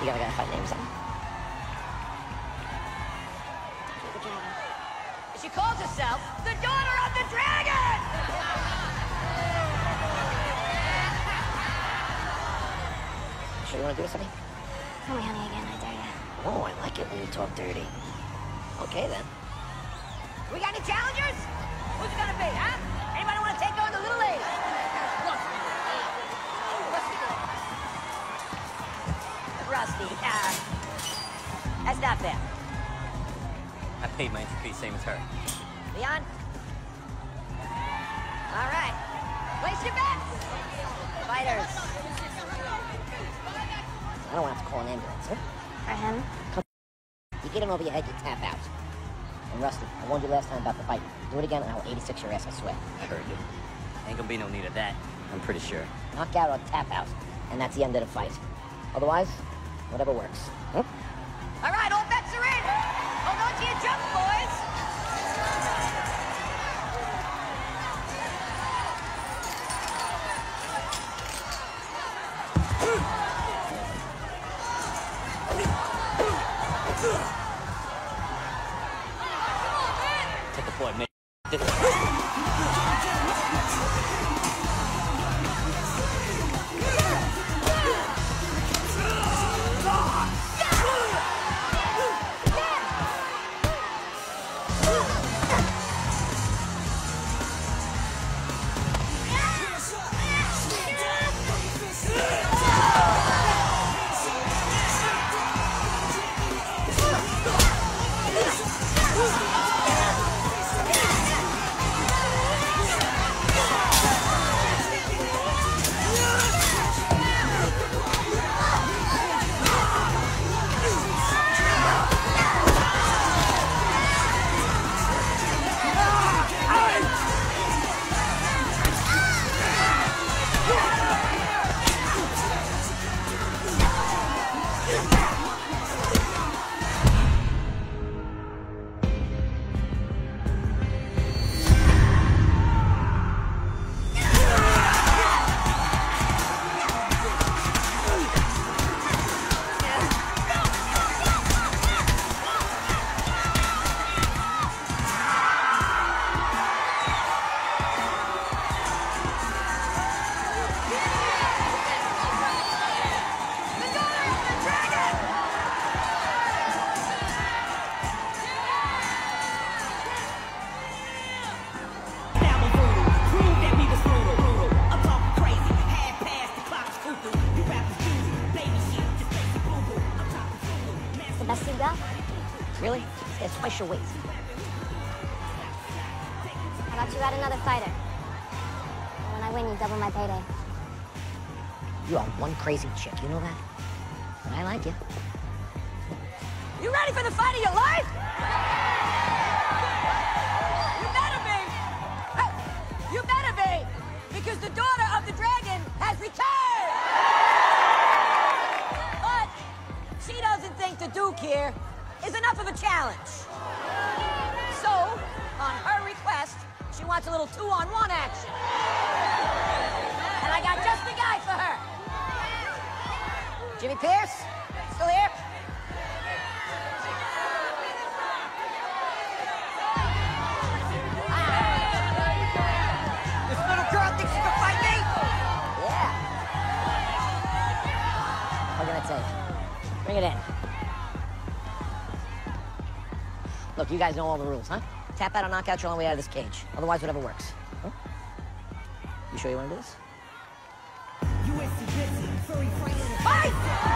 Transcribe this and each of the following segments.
You gotta, gotta fight names up. She calls herself the daughter of the dragon! Sure you wanna do this, honey? Tell me honey again, I dare you. Oh, I like it when you talk dirty. Okay, then. We got any challengers? Who's it gonna be, huh? Rusty, uh, that's not fair. I paid my entry fee same as her. Leon? All right. Place your bets. Fighters. I don't want to call an ambulance, huh? For him? You get him over your head, you tap out. And Rusty, I warned you last time about the fight. Do it again, and I will 86 your ass, I swear. I heard you. Ain't gonna be no need of that. I'm pretty sure. Knockout or tap out. And that's the end of the fight. Otherwise, whatever works. Huh? All right, all bets are in. Hold on to your jump, boys. Take Your weight. How about you add another fighter? When I win, you double my payday. You are one crazy chick, you know that? But I like you. You ready for the fight of your life? You better be. You better be, because the daughter of the dragon has returned. But she doesn't think the Duke here is enough of a challenge. She wants a little two-on-one action. And I got just the guy for her. Jimmy Pierce, still here? Ah. You? Bring it in. Look, you guys know all the rules, huh? Tap out or knock out your only way out of this cage. Otherwise, whatever works. Huh? You sure you want to do this? USC busy, furry fighting. Fight!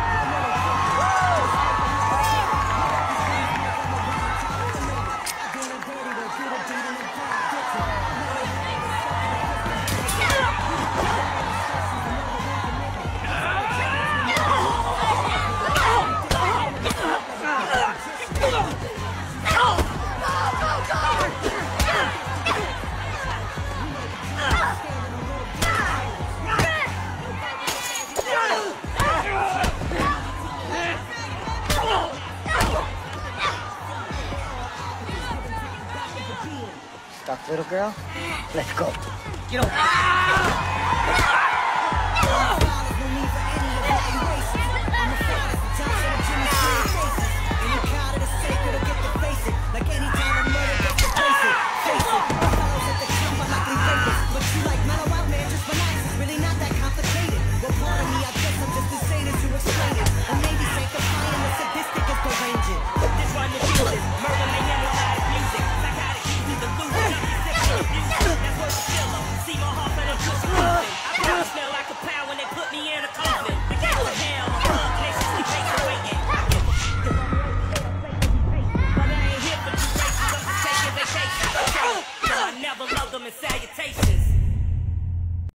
Little girl? Let's go. Get over